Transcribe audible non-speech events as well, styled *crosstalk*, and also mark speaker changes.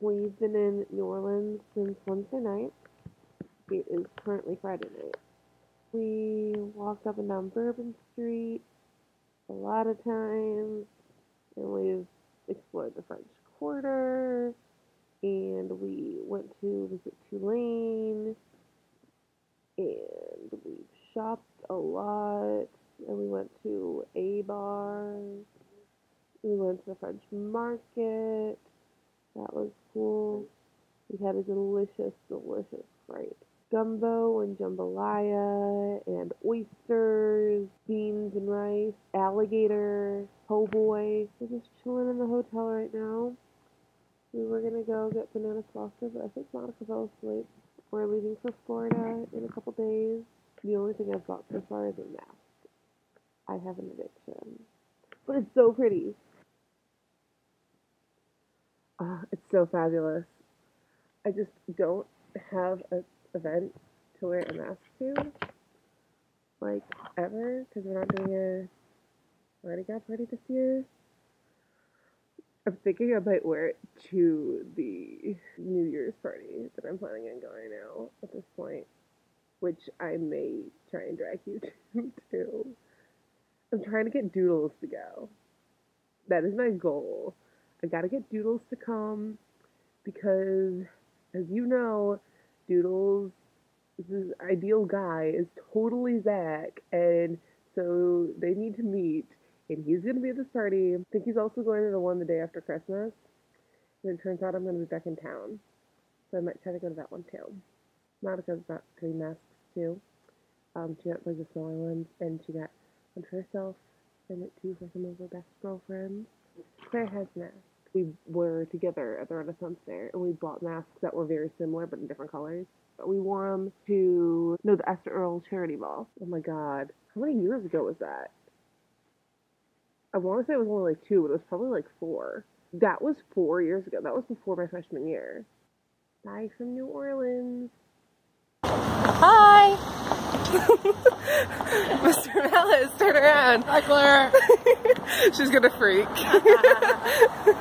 Speaker 1: We've been in New Orleans since Wednesday night. It is currently Friday night. We walked up and down Bourbon Street a lot of times, and we've explored the French Quarter, and we went to visit Tulane, and we've shopped a lot, and we went to a bar. We went to the French Market. That was cool. We had a delicious, delicious fried gumbo and jambalaya and oysters, beans and rice, alligator, po' boy. We're just chilling in the hotel right now. We were gonna go get banana salsa, but I think Monica fell asleep. We're leaving for Florida in a couple days. The only thing I've bought so far is a mask. I have an addiction. But it's so pretty. Ah, it's so fabulous. I just don't have a event to wear a mask to, like ever, because we're not doing a Gras party this year. I'm thinking I might wear it to the New Year's party that I'm planning on going now at this point, which I may try and drag you *laughs* to too. I'm trying to get Doodles to go. That is my goal. I gotta get Doodles to come because, as you know, Doodles' his ideal guy is totally Zach, and so they need to meet. And he's gonna be at this party. I think he's also going to the one the day after Christmas. And it turns out I'm gonna be back in town, so I might try to go to that one too. Monica's got three masks too. Um, she got like the smaller ones, and she got one for herself, and it two for some of her best girlfriends. Claire has masks. We were together at the Renaissance Fair, and we bought masks that were very similar but in different colors. But we wore them to no the Esther Earl charity ball. Oh my god, how many years ago was that? I want to say it was only like two, but it was probably like four. That was four years ago. That was before my freshman year. Bye from New Orleans.
Speaker 2: Hi! *laughs* Mr. Mellis, turn around.
Speaker 3: Hi, Claire. *laughs*
Speaker 2: She's gonna freak. *laughs*